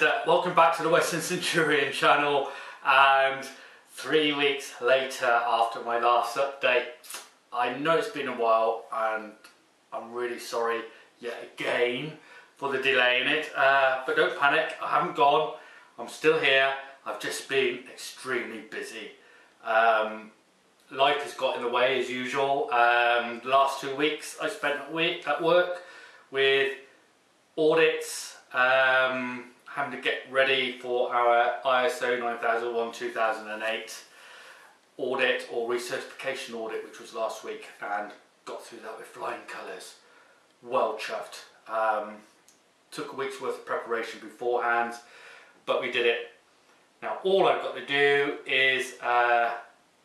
And uh, welcome back to the Western Centurion channel and three weeks later after my last update I know it's been a while and I'm really sorry yet again for the delay in it uh, but don't panic I haven't gone I'm still here I've just been extremely busy. Um, life has got in the way as usual um, the last two weeks I spent at work with audits um, having to get ready for our ISO 9001-2008 audit or recertification audit which was last week and got through that with flying colours. Well chuffed. Um, took a week's worth of preparation beforehand but we did it. Now all I've got to do is uh,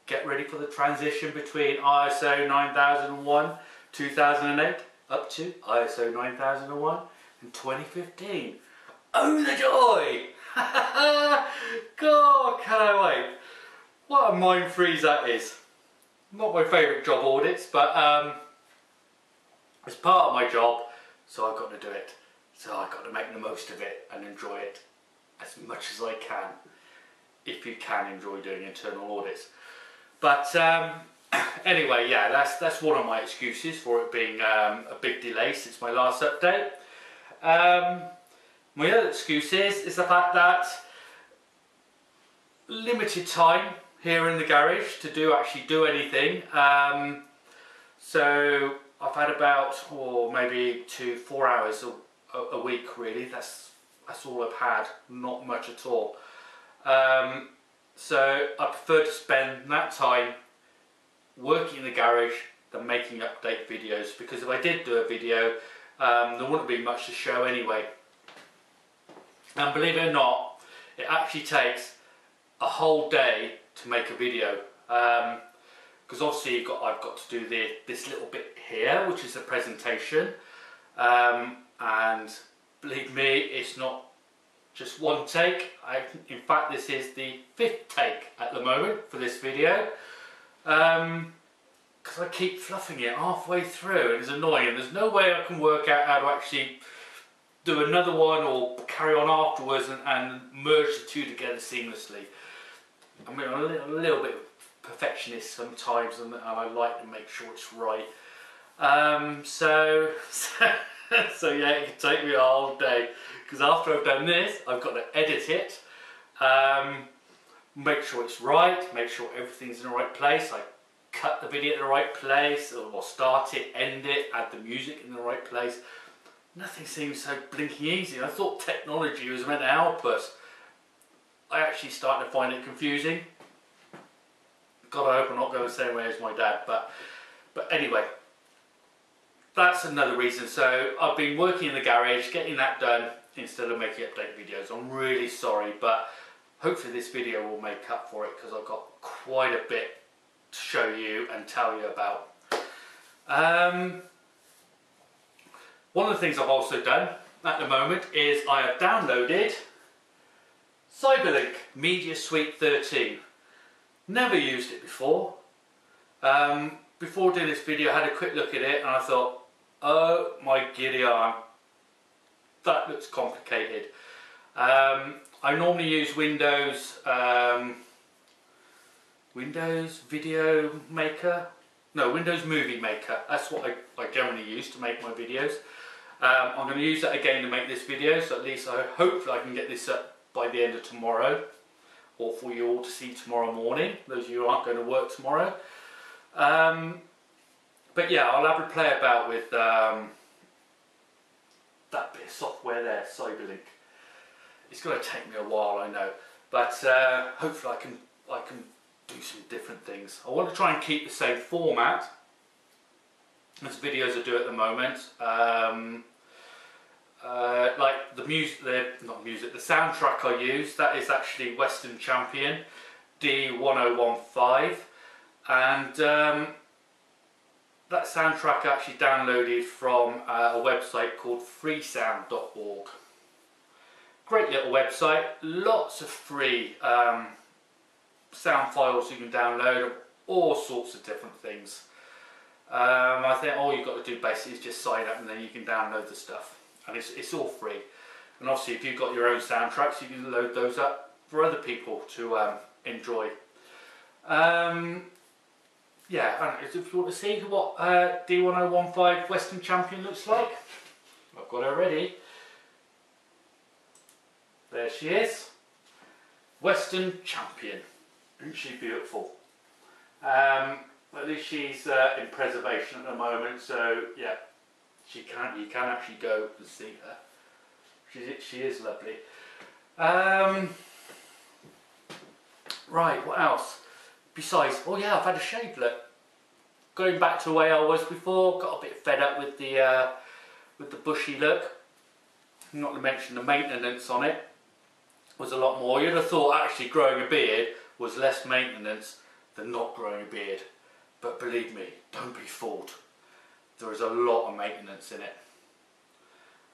get ready for the transition between ISO 9001 2008 up to ISO 9001 in 2015. Oh the joy! God, can I wait? What a mind freeze that is. Not my favourite job audits, but um, it's part of my job, so I've got to do it. So I've got to make the most of it and enjoy it as much as I can, if you can enjoy doing internal audits. But um, anyway, yeah, that's that's one of my excuses for it being um, a big delay since my last update. Um, my other excuse is, is the fact that limited time here in the garage to do actually do anything. Um, so I've had about, or maybe two, four hours a, a, week really. That's that's all I've had, not much at all. Um, so I prefer to spend that time working in the garage than making update videos because if I did do a video um, there wouldn't be much to show anyway. And believe it or not, it actually takes a whole day to make a video. Because um, obviously got, I've got to do the, this little bit here, which is a presentation. Um, and believe me, it's not just one take. I, in fact, this is the fifth take at the moment for this video. Um, because I keep fluffing it halfway through and it's annoying there's no way I can work out how to actually do another one or carry on afterwards and, and merge the two together seamlessly. I mean, I'm a little, a little bit perfectionist sometimes and, and, I like to make sure it's right. Um, so, so, so, yeah, it can take me a whole day because after I've done this, I've got to edit it, um, make sure it's right, make sure everything's in the right place. I cut the video at the right place, or start it, end it, add the music in the right place. Nothing seems so blinking easy. I thought technology was meant to help us. I actually started to find it confusing. God, I hope I'm not going the same way as my dad, but but anyway, that's another reason. So I've been working in the garage, getting that done instead of making update videos. I'm really sorry, but hopefully this video will make up for it because I've got quite a bit to show you and tell you about. Um, one of the things I've also done at the moment is I have downloaded Cyberlink Media Suite 13. Never used it before. Um, before doing this video I had a quick look at it and I thought, oh my giddy arm, that looks complicated. Um, I normally use Windows um, Windows Video Maker. No, Windows Movie Maker. That's what I, I generally use to make my videos. Um, I'm going to use that again to make this video, so at least I hopefully I can get this up by the end of tomorrow, or for you all to see tomorrow morning, those of you who aren't going to work tomorrow. Um, but yeah, I'll have a play about with um, that bit of software there, Cyberlink. It's going to take me a while, I know, but uh, hopefully I can I can do some different things. I want to try and keep the same format as videos I do at the moment. Um, uh, like the music, the not music, the soundtrack I use, that is actually Western Champion D1015 and um, that soundtrack actually downloaded from uh, a website called freesound.org. Great little website, lots of free um, sound files you can download, all sorts of different things. Um, I think all you've got to do basically is just sign up and then you can download the stuff. And it's, it's all free. And obviously, if you've got your own soundtracks, you can load those up for other people to um, enjoy. Um, yeah, and if you want to see what uh, D1015 Western Champion looks like, I've got her ready. There she is. Western Champion. Isn't she beautiful? Um, at least she's uh, in preservation at the moment, so yeah, she can you can actually go and see her. She she is lovely. Um, right, what else? Besides, oh yeah, I've had a shave look. Going back to the way I was before, got a bit fed up with the uh, with the bushy look. Not to mention the maintenance on it was a lot more. You'd have thought actually growing a beard was less maintenance than not growing a beard. But believe me, don't be fooled. There is a lot of maintenance in it.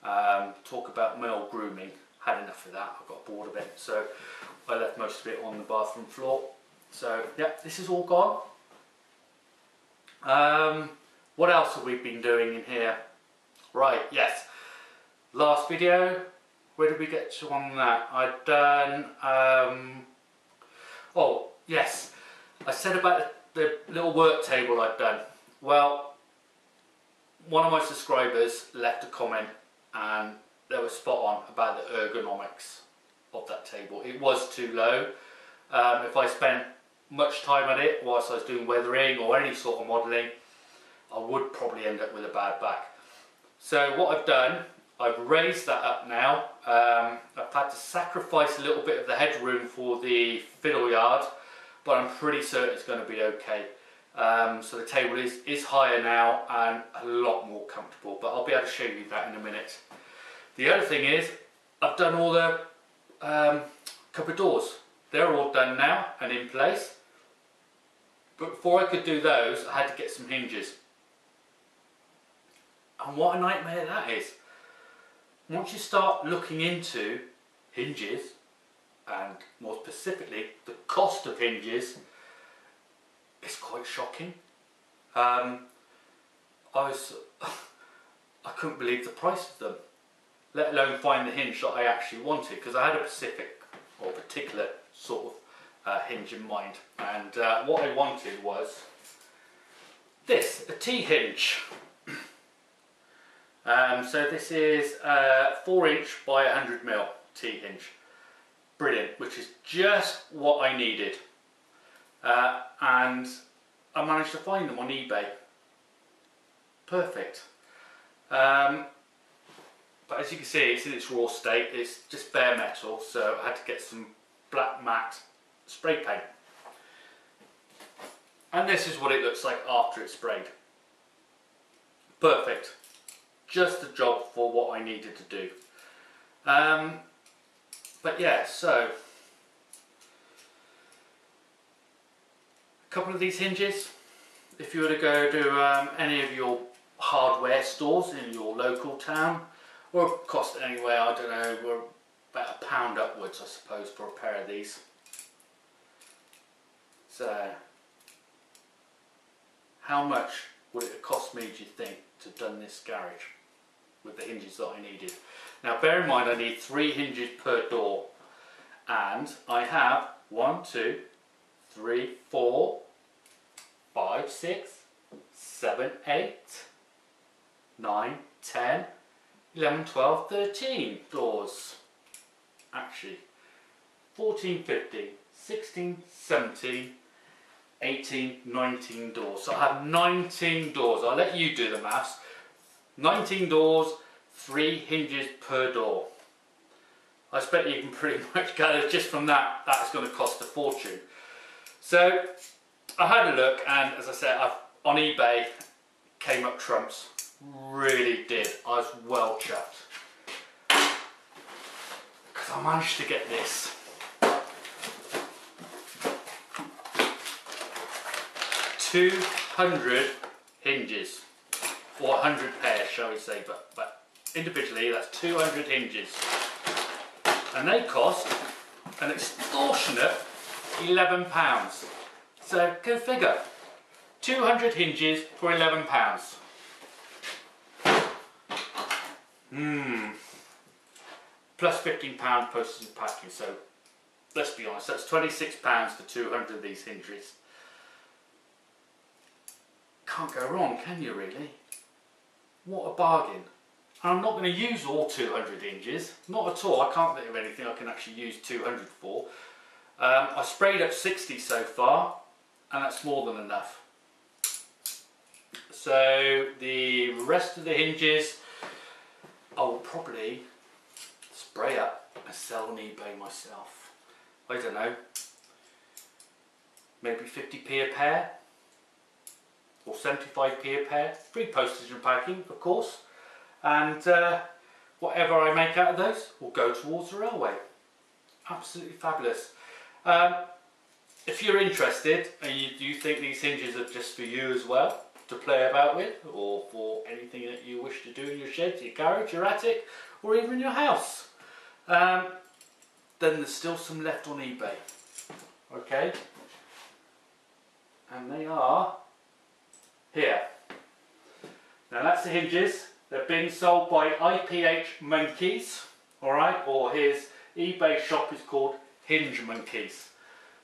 Um, talk about male grooming. Had enough of that. I got bored of it. So I left most of it on the bathroom floor. So yeah, this is all gone. Um, what else have we been doing in here? Right, yes. Last video, where did we get to on that? I'd done, um, oh, yes. I said about the little work table I'd done. Well, one of my subscribers left a comment and they were spot on about the ergonomics of that table. It was too low. Um, if I spent much time at it whilst I was doing weathering or any sort of modelling, I would probably end up with a bad back. So what I've done, I've raised that up now. Um, I've had to sacrifice a little bit of the headroom for the fiddle yard, but I'm pretty certain it's going to be okay. Um, so the table is, is higher now and a lot more comfortable, but I'll be able to show you that in a minute. The other thing is, I've done all the um, cupboard doors. They're all done now and in place. But before I could do those, I had to get some hinges. And what a nightmare that is. Once you start looking into hinges, and more specifically, the cost of hinges, it's quite shocking. Um, I was, I couldn't believe the price of them, let alone find the hinge that I actually wanted, because I had a specific or particular sort of uh, hinge in mind. And uh, what I wanted was this, a T-hinge. um, so this is a 4 inch by 100 mil T-hinge. Brilliant, which is just what I needed. Uh, and I managed to find them on eBay. Perfect. Um, but as you can see, it's in its raw state. It's just bare metal, so I had to get some black matte spray paint. And this is what it looks like after it's sprayed. Perfect. Just the job for what I needed to do. Um, but yeah, so couple of these hinges. If you were to go to um, any of your hardware stores in your local town, or cost anywhere, I don't know, about a pound upwards I suppose for a pair of these. So, how much would it have cost me, do you think, to have done this garage with the hinges that I needed? Now, bear in mind, I need three hinges per door, and I have one, two, three, four, five, six, seven, eight, nine, ten, eleven, twelve, thirteen doors. Actually, 14, 15, 16, 17, 18, 19 doors. So I have 19 doors. I'll let you do the maths. 19 doors, three hinges per door. I expect you can pretty much gather just from that, that's going to cost a fortune. So I had a look and as I said, I've, on eBay came up trumps. Really did. I was well chuffed. Because I managed to get this. 200 hinges, or 100 pairs shall we say, but, but individually that's 200 hinges. And they cost an extortionate £11. So go figure, 200 hinges for £11. Hmm, plus £15 postage and packing. So let's be honest, that's £26 for 200 of these hinges. Can't go wrong, can you really? What a bargain. And I'm not going to use all 200 hinges, not at all. I can't think of anything I can actually use 200 for. Um, I sprayed up 60 so far, and that's more than enough. So the rest of the hinges, I will probably spray up and sell on eBay myself. I don't know, maybe 50p a pair or 75p a pair, free postage and packing of course and uh, whatever I make out of those will go towards the railway. Absolutely fabulous. Um, if you're interested and you, you think these hinges are just for you as well to play about with? Or for anything that you wish to do in your shed, your garage, your attic or even your house? Um, then there's still some left on eBay. Okay? And they are here. Now that's the hinges. They're being sold by IPH Monkeys alright or his eBay shop is called Hinge Monkeys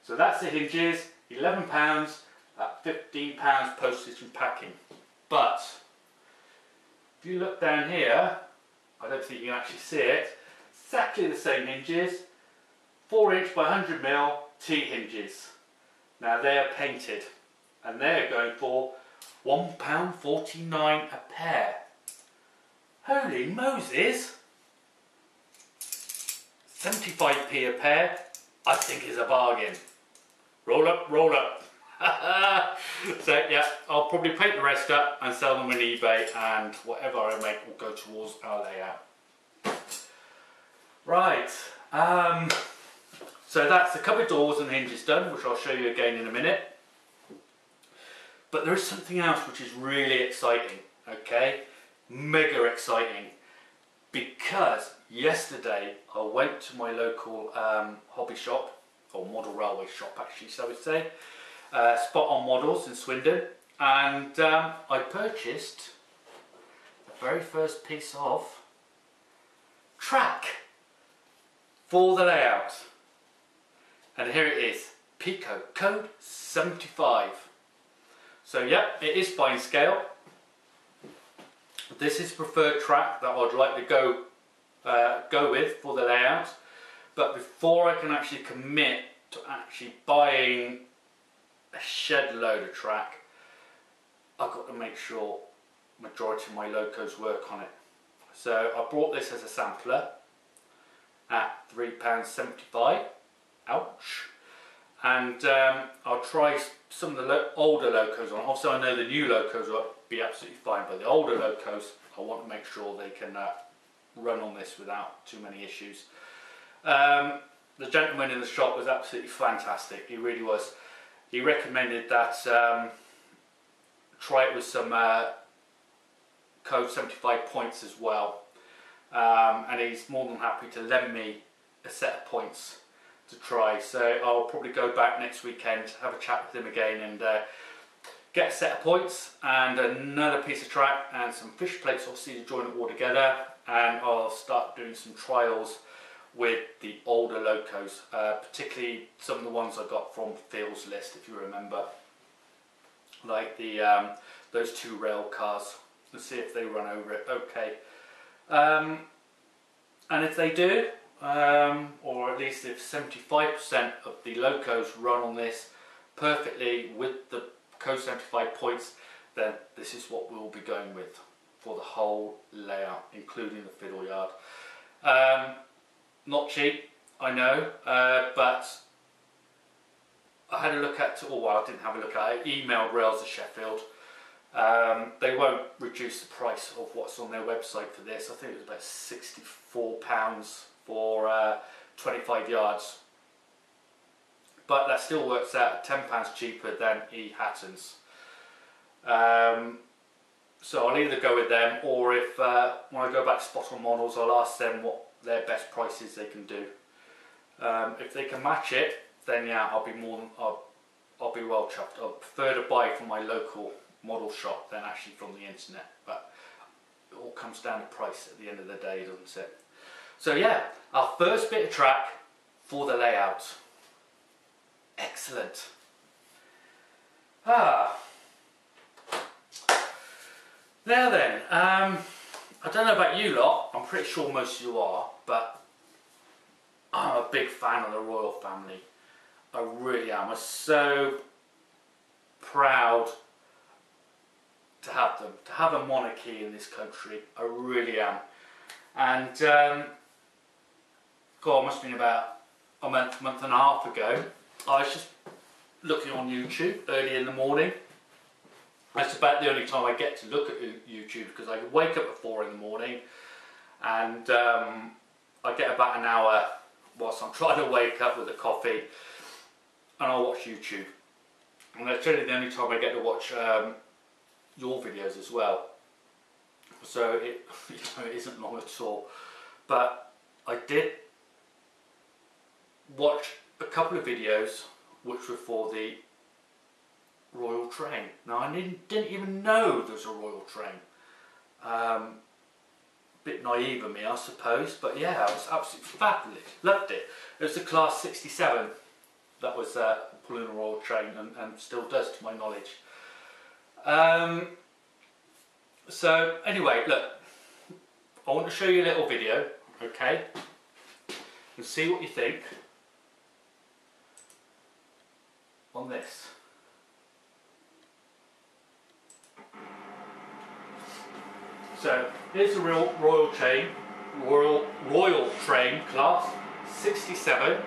so that's the hinges £11 at £15 postage and packing but if you look down here I don't think you can actually see it exactly the same hinges, 4 inch by 100 mil T hinges. Now they are painted and they're going for £1.49 a pair. Holy Moses! 75p a pair, I think is a bargain. Roll up, roll up. so yeah, I'll probably paint the rest up and sell them on eBay and whatever I make will go towards our layout. Right, um, so that's the cupboard doors and hinges done, which I'll show you again in a minute. But there is something else which is really exciting, okay? Mega exciting. Because yesterday I went to my local um, hobby shop, or model railway shop actually, so would say, uh, Spot on Models in Swindon, and um, I purchased the very first piece of track for the layout. And here it is, Peco code 75. So yeah, it is fine scale. This is preferred track that I'd like to go uh, go with for the layout. But before I can actually commit to actually buying a shed load of track, I've got to make sure majority of my locos work on it. So I brought this as a sampler at £3.75. Ouch. And um, I'll try some of the lo older locos on. Obviously I know the new locos will be absolutely fine, but the older locos I want to make sure they can uh, run on this without too many issues. Um, the gentleman in the shop was absolutely fantastic, he really was. He recommended that um, try it with some uh, code 75 points as well um, and he's more than happy to lend me a set of points to try. So I'll probably go back next weekend, have a chat with him again and uh, get a set of points and another piece of track and some fish plates obviously to join it all together and I'll start doing some trials with the older locos, uh, particularly some of the ones I got from Phil's list if you remember. Like the um, those two rail cars. Let's see if they run over it. Okay. Um, and if they do, um, or at least if 75% of the locos run on this perfectly with the Code 75 points, then this is what we'll be going with for the whole layout, including the fiddle yard. Um, not cheap, I know, uh, but I had a look at, oh well I didn't have a look at I emailed Rails of Sheffield um, they won't reduce the price of what's on their website for this. I think it was about £64 for uh, 25 yards. But that still works out £10 cheaper than E. Hatton's. Um, so I'll either go with them or if uh, when I go back to Spot on Models I'll ask them what their best prices they can do. Um, if they can match it then yeah I'll be more than, I'll, I'll be well chuffed. I prefer to buy from my local model shop than actually from the internet. But it all comes down to price at the end of the day, doesn't it? So yeah, our first bit of track for the layout. Excellent. Ah. Now then, um, I don't know about you lot, I'm pretty sure most of you are, but I'm a big fan of the royal family. I really am. I'm so proud to have them, to have a monarchy in this country. I really am. And um, God, must have been about a month, month and a half ago. I was just looking on YouTube early in the morning. That's about the only time I get to look at YouTube because I wake up at four in the morning and um, I get about an hour whilst I'm trying to wake up with a coffee and I'll watch YouTube. And that's really the only time I get to watch um, your videos as well. So it, you know, it isn't long at all. But I did watch a couple of videos which were for the royal train. Now I didn't, didn't even know there was a royal train. Um, bit naive of me I suppose, but yeah, it was absolutely fabulous, loved it. It was the class 67 that was uh, pulling a royal train and, and, still does to my knowledge. Um, so anyway, look, I want to show you a little video, okay, and see what you think on this. So here's the real Royal Train, Royal Royal Train class 67.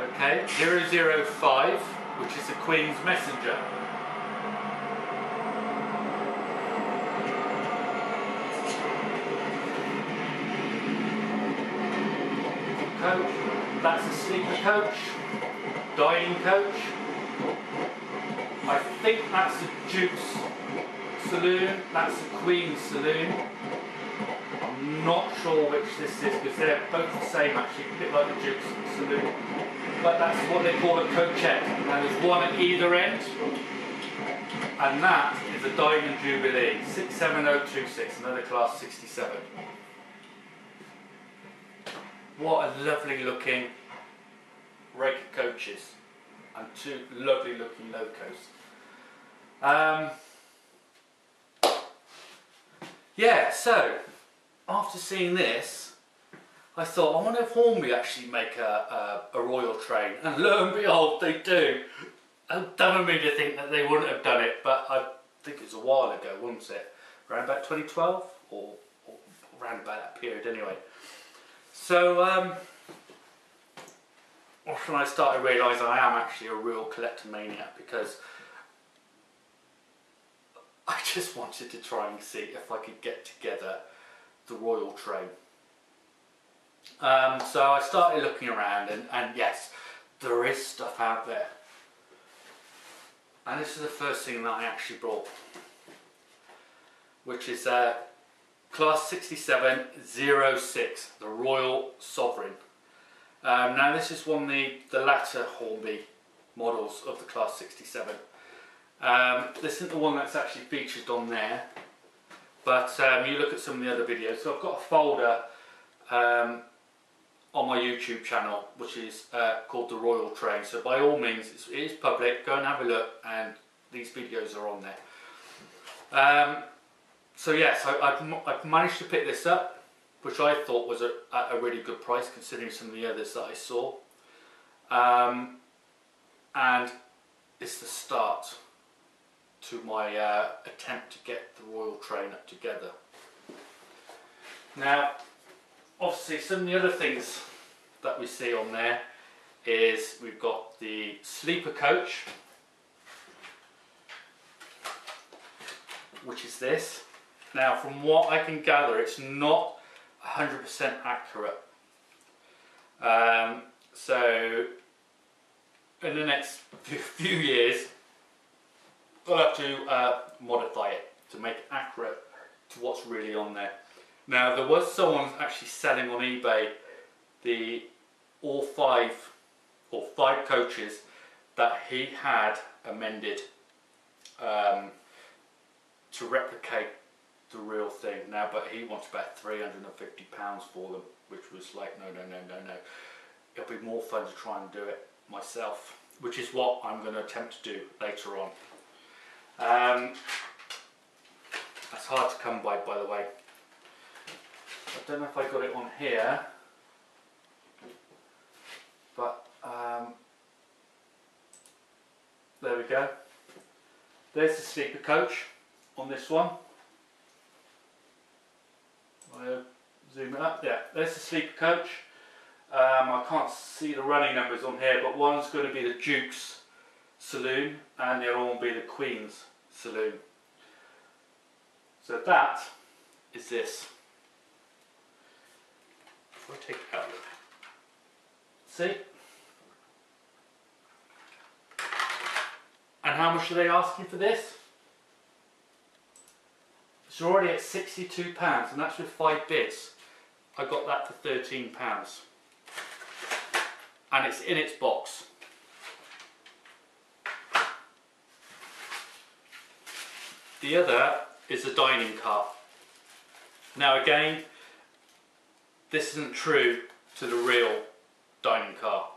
Okay, 005, which is the Queen's Messenger. Coach, that's a sleeper coach, dining coach. I think that's the Duke's saloon, that's the Queen's saloon. I'm not sure which this is because they're both the same actually, a bit like the Duke's saloon. But that's what they call a coachette. Now there's one at either end, and that is a Diamond Jubilee, 67026, another class 67. What a lovely looking of coaches and two lovely looking locos. Um, yeah, so after seeing this, I thought, I wonder if Hornby actually make a, a, a, royal train. And lo and behold, they do. Dumb of me to think that they wouldn't have done it, but I think it was a while ago, wasn't it? Around about 2012? Or, or around about that period anyway. So, um, when I started realising I am actually a real collectomaniac because I just wanted to try and see if I could get together the Royal Train. Um, so I started looking around and, and yes, there is stuff out there. And this is the first thing that I actually brought, which is uh, Class 6706, the Royal Sovereign. Um, now this is one of the, the latter Hornby models of the Class 67. Um, this isn't the one that's actually featured on there, but um, you look at some of the other videos. So I've got a folder um, on my YouTube channel, which is uh, called The Royal Train. So by all means, it's, it is public. Go and have a look, and these videos are on there. Um, so yes, I, I've managed to pick this up, which I thought was a, a really good price considering some of the others that I saw. Um, and it's the start to my uh, attempt to get the Royal Train up together. Now, obviously some of the other things that we see on there is we've got the sleeper coach, which is this. Now, from what I can gather, it's not 100% accurate. Um, so, in the next few years, I'll have to uh, modify it to make it accurate to what's really on there. Now there was someone actually selling on eBay the all five or five coaches that he had amended um, to replicate the real thing now, but he wants about three hundred and fifty pounds for them, which was like no, no, no, no, no. It'll be more fun to try and do it myself, which is what I'm going to attempt to do later on. Um, that's hard to come by, by the way. I don't know if I got it on here, but um, there we go. There's the sleeper coach on this one. I'll zoom it up. Yeah, there's the sleeper coach. Um, I can't see the running numbers on here, but one's going to be the Duke's Saloon and the other one will be the Queen's Saloon. So that is this. If I take it out, see? And how much are they asking for this? It's already at £62 and that's with five bits. I got that for £13 and it's in its box. The other is a dining car. Now again, this isn't true to the real dining car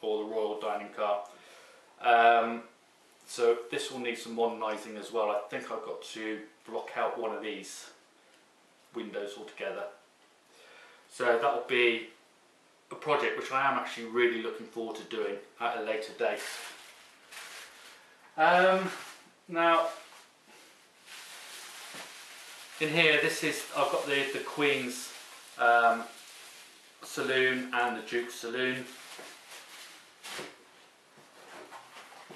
or the royal dining car. Um, so this will need some modernising as well. I think I've got to block out one of these windows altogether. So that will be a project which I am actually really looking forward to doing at a later date. Um, now, in here, this is I've got the the Queen's um, saloon and the Duke's saloon,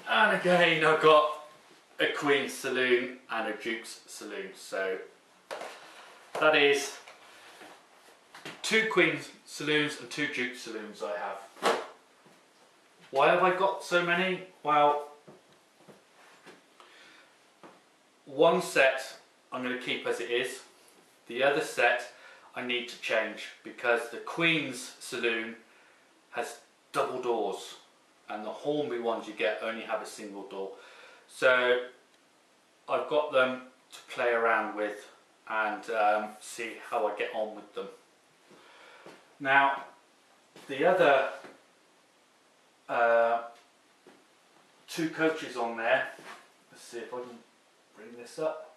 and again I've got a Queen's saloon and a Duke's saloon. So that is two Queen's saloons and two Duke's saloons I have. Why have I got so many? Well, one set I'm going to keep as it is. The other set I need to change because the Queen's saloon has double doors and the Hornby ones you get only have a single door. So I've got them to play around with and um, see how I get on with them. Now, the other uh, two coaches on there, let's see if I can bring this up.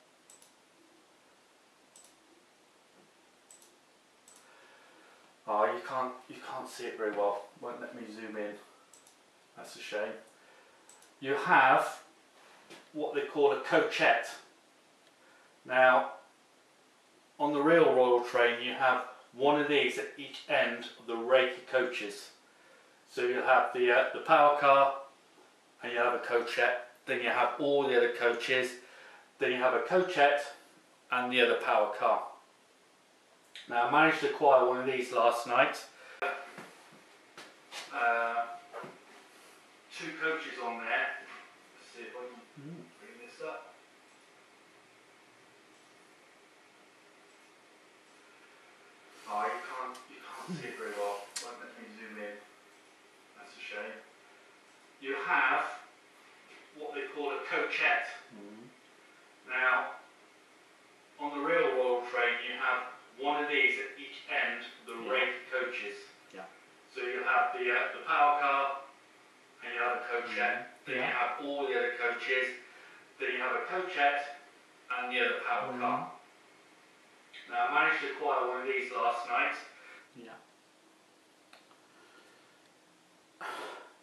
Oh, you can't you can't see it very well. Won't let me zoom in. That's a shame. You have what they call a coachette. Now, on the real Royal train, you have one of these at each end of the Reiki coaches. So you have the uh, the power car, and you have a coachette. Then you have all the other coaches. Then you have a coachette and the other power car. Now I managed to acquire one of these last night. Uh, two coaches on there. Let's see if I can bring this up. Oh, you can't, you can't see it very well. Let me zoom in. That's a shame. You have what they call a coachette. Now, on the real Royal train, you have one of these at each end the Yeah. Reiki coaches. Yeah. So you have the uh, the power car, and you have a coachette. Then you have all the other coaches. Then you have a coachette and the other power Mhm. car. Now I managed to acquire one of these last night. Yeah.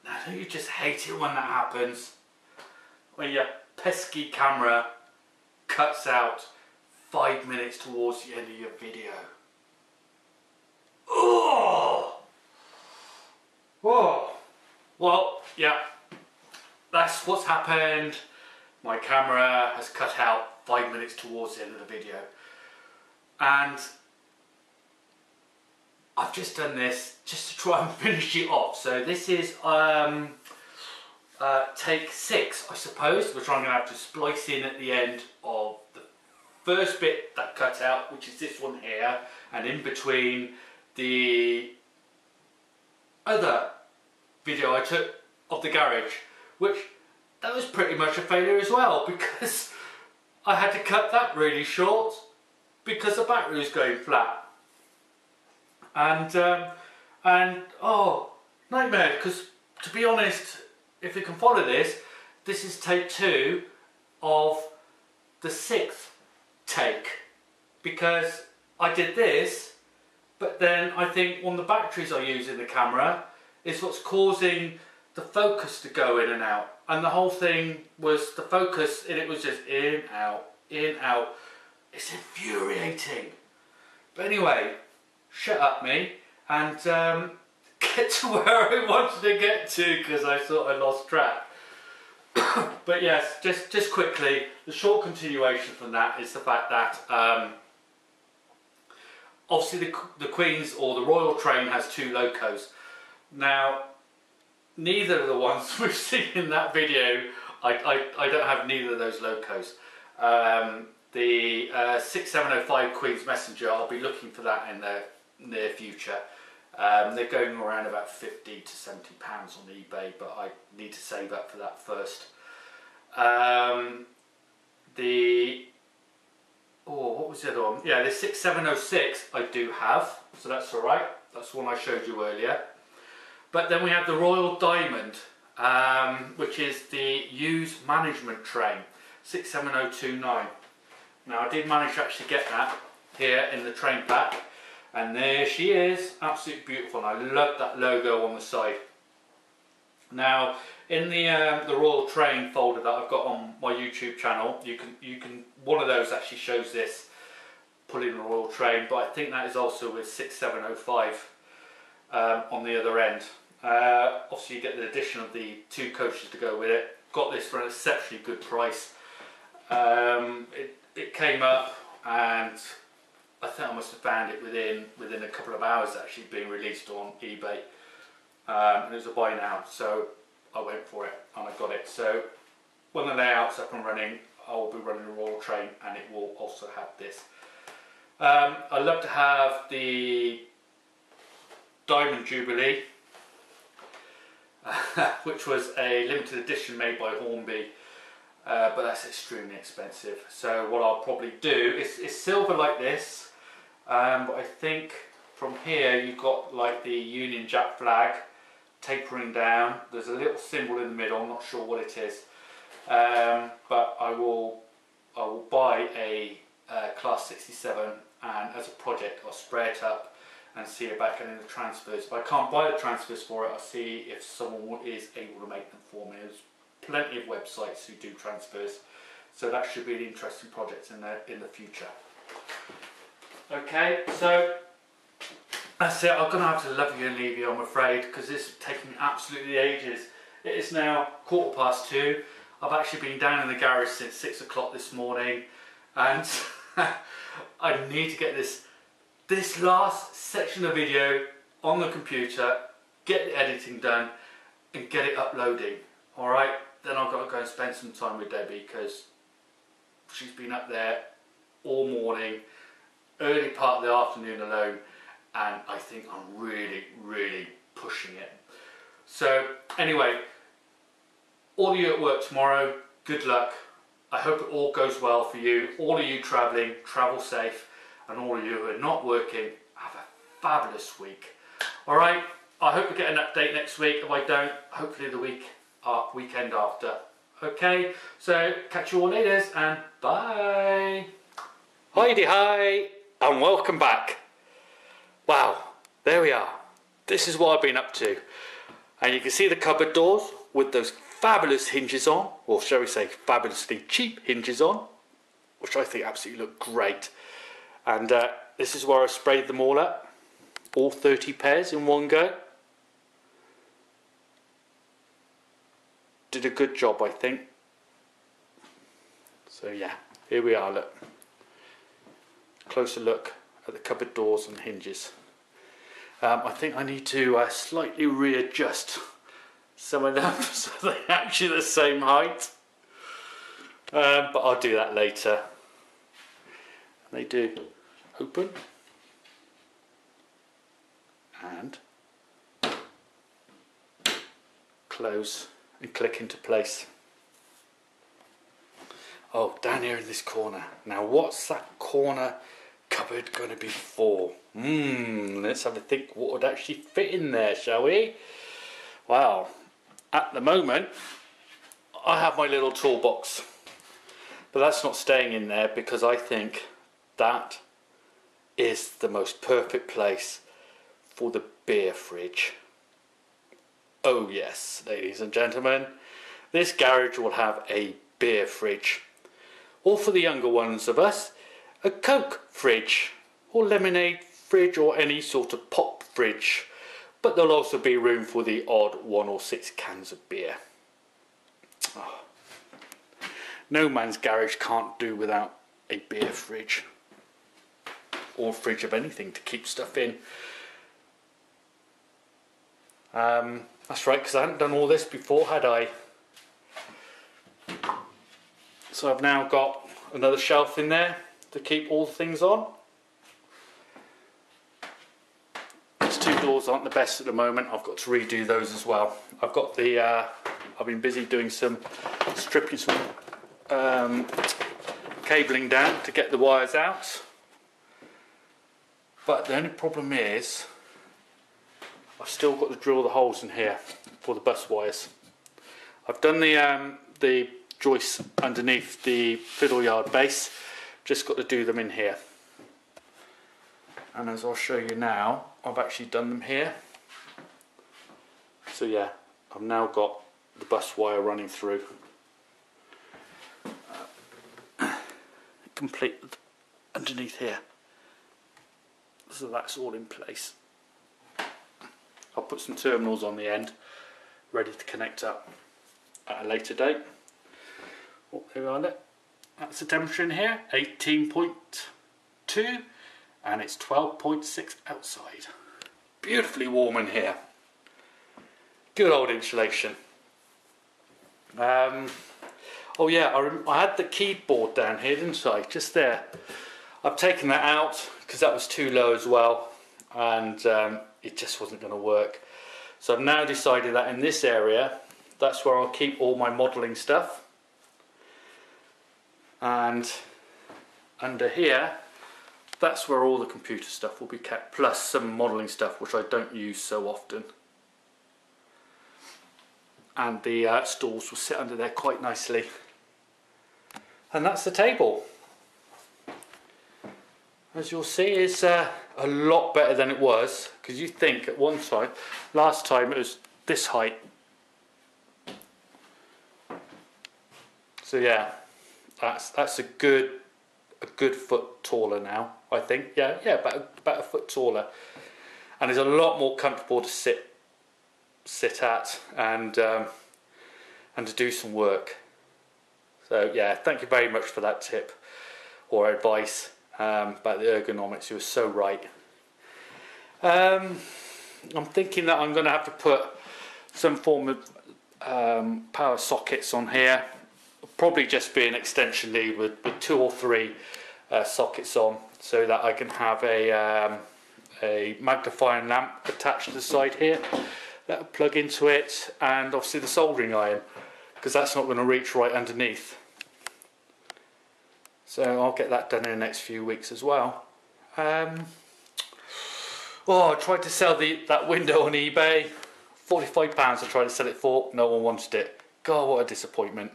Now don't you just hate it when that happens? When your pesky camera cuts out five minutes towards the end of your video. Oh! Oh! Well, yeah. That's what's happened. My camera has cut out five minutes towards the end of the video. And I've just done this just to try and finish it off. So this is um, uh, take six, I suppose, which I'm going to have to splice in at the end of the first bit that cut out, which is this one here, and in between the other video I took of the garage, which that was pretty much a failure as well because I had to cut that really short because the battery was going flat. And um, and oh nightmare because to be honest, if you can follow this, this is take two of the sixth take because I did this, but then I think one of the batteries I use in the camera is what's causing the focus to go in and out. And the whole thing was the focus, and it was just in, out, in, out. It's infuriating. But anyway, shut up me and um, get to where I wanted to get to because I thought I lost track. but yes, just, just quickly, the short continuation from that is the fact that um, obviously the, the Queen's or the Royal Train has two locos. Now, neither of the ones we've seen in that video, I, I, I don't have neither of those locos. Um, the uh, 6705 Queen's Messenger, I'll be looking for that in the near future. Um, they're going around about 50 to 70 pounds on eBay, but I need to save up for that first. Um, the oh, what was the other one? Yeah, the 6706 I do have, so that's all right. That's one I showed you earlier. But then we have the Royal Diamond, um, which is the use management train, 67029. Now I did manage to actually get that here in the train pack. And there she is, absolutely beautiful. And I love that logo on the side. Now, in the um, the Royal Train folder that I've got on my YouTube channel, you can you can one of those actually shows this pulling the Royal Train, but I think that is also with 6705 um, on the other end. Uh, obviously, you get the addition of the two coaches to go with it. Got this for an exceptionally good price. Um, it, it came up and I think I must have found it within within a couple of hours actually being released on eBay. Um, and it was a buy now, so I went for it and I got it. So when the layout's up and running, I will be running a Royal Train and it will also have this. Um, I'd love to have the Diamond Jubilee, which was a limited edition made by Hornby. Uh, but that's extremely expensive. So what I'll probably do is it's silver like this, um, but I think from here you've got like the Union Jack flag tapering down. There's a little symbol in the middle, I'm not sure what it is. Um, but I will, I will buy a uh, Class 67 and as a project I'll spray it up and see about getting the transfers. If I can't buy the transfers for it, I'll see if someone is able to make them for me. Plenty of websites who do transfers, so that should be an interesting project in the, in the future. Okay, so that's it. I'm going to have to love you and leave you, I'm afraid, because this is taking absolutely ages. It is now quarter past two. I've actually been down in the garage since six o'clock this morning, and I need to get this this last section of video on the computer, get the editing done, and get it uploading. All right, then I've got to go and spend some time with Debbie because she's been up there all morning early part of the afternoon alone and I think I'm really, really pushing it. So anyway, all of you at work tomorrow, good luck. I hope it all goes well for you. All of you travelling, travel safe. And all of you who are not working, have a fabulous week. All right, I hope we get an update next week. If I don't, hopefully the week weekend after. Okay, so catch you all later and bye. Heidi hi and welcome back. Wow, there we are. This is what I've been up to. And you can see the cupboard doors with those fabulous hinges on, or shall we say fabulously cheap hinges on, which I think absolutely look great. And uh, this is where I sprayed them all up, all 30 pairs in one go. Did a good job, I think. So yeah, here we are, look closer look at the cupboard doors and hinges. Um, I think I need to uh, slightly readjust some of them so they're actually the same height. Um, but I'll do that later. They do open and close and click into place. Oh, down here in this corner. Now what's that corner cupboard going to be for? Hmm, let's have a think what would actually fit in there, shall we? Well, at the moment, I have my little toolbox. But that's not staying in there because I think that is the most perfect place for the beer fridge. Oh yes, ladies and gentlemen, this garage will have a beer fridge. Or for the younger ones of us, a Coke fridge, or lemonade fridge, or any sort of pop fridge. But there'll also be room for the odd one or six cans of beer. Oh. No man's garage can't do without a beer fridge. Or fridge of anything to keep stuff in. Um, that's right, because I hadn't done all this before, had I? So I've now got another shelf in there to keep all the things on. These two doors aren't the best at the moment. I've got to redo those as well. I've got the, uh, I've been busy doing some, stripping some um, cabling down to get the wires out. But the only problem is, I've still got to drill the holes in here for the bus wires. I've done the um, the joists underneath the fiddle yard base, just got to do them in here. And as I'll show you now, I've actually done them here. So yeah, I've now got the bus wire running through. Complete underneath here. So that's all in place. Put some terminals on the end ready to connect up at a later date. Oh, there we are That's the temperature in here, 18.2 and it's 12.6 outside. Beautifully warm in here. Good old insulation. Um, oh yeah, I, I, had the keyboard down here, didn't I? Just there. I've taken that out because that was too low as well and um, it just wasn't going to work. So I've now decided that in this area, that's where I'll keep all my modelling stuff. And under here, that's where all the computer stuff will be kept, plus some modelling stuff which I don't use so often. And the uh, stools will sit under there quite nicely. And that's the table as you'll see is uh, a lot better than it was because you think at one side last time it was this height. So yeah that's that's a good a good foot taller now I think. Yeah yeah about, about a foot taller. And it's a lot more comfortable to sit sit at and um, and to do some work. So yeah thank you very much for that tip or advice um, about the ergonomics. You were so right. Um, I'm thinking that I'm going to have to put some form of um, power sockets on here. Probably just be an extension lead with, with two or three uh, sockets on so that I can have a, um, a magnifying lamp attached to the side here that will plug into it and obviously the soldering iron because that's not going to reach right underneath. So I'll get that done in the next few weeks as well. Um, oh, I tried to sell the that window on eBay. £45 I tried to sell it for, no one wanted it. God, what a disappointment.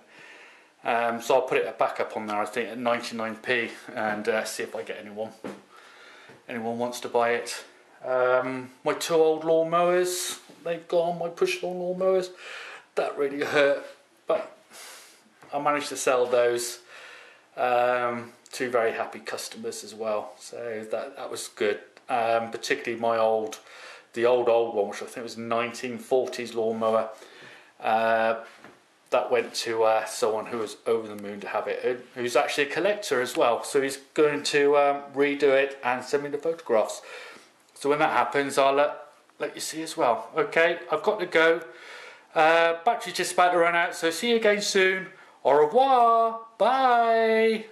Um, so I'll put it back up on there, I think, at 99p and uh, see if I get anyone. Anyone wants to buy it. Um, my two old lawnmowers, they've gone, my push lawn lawnmowers. That really hurt, but I managed to sell those. Um, two very happy customers as well, so that that was good. Um, particularly my old, the old old one, which I think was 1940s lawnmower. Uh, that went to uh, someone who was over the moon to have it, who's actually a collector as well. So he's going to um, redo it and send me the photographs. So when that happens, I'll let, let you see as well. Okay, I've got to go. Uh, battery's just about to run out, so see you again soon. Au revoir. Bye.